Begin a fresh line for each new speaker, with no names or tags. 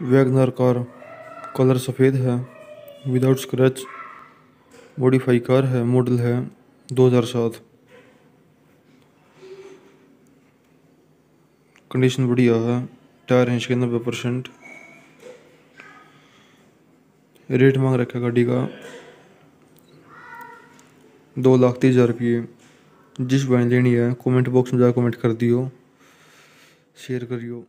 Wagner car colour सफ़ेद है without scratch modify car है मॉडल है, दो हज़ार सात। कंडीशन बढ़िया है टायर इंच इसके नब्बे परसेंट। रेट मांग रखा गाड़ी का, दो लाख तीस हज़ार रुपये। जिस भाई लेनी है कमेंट बॉक्स में जाकर कमेंट कर दियो शेयर करियो।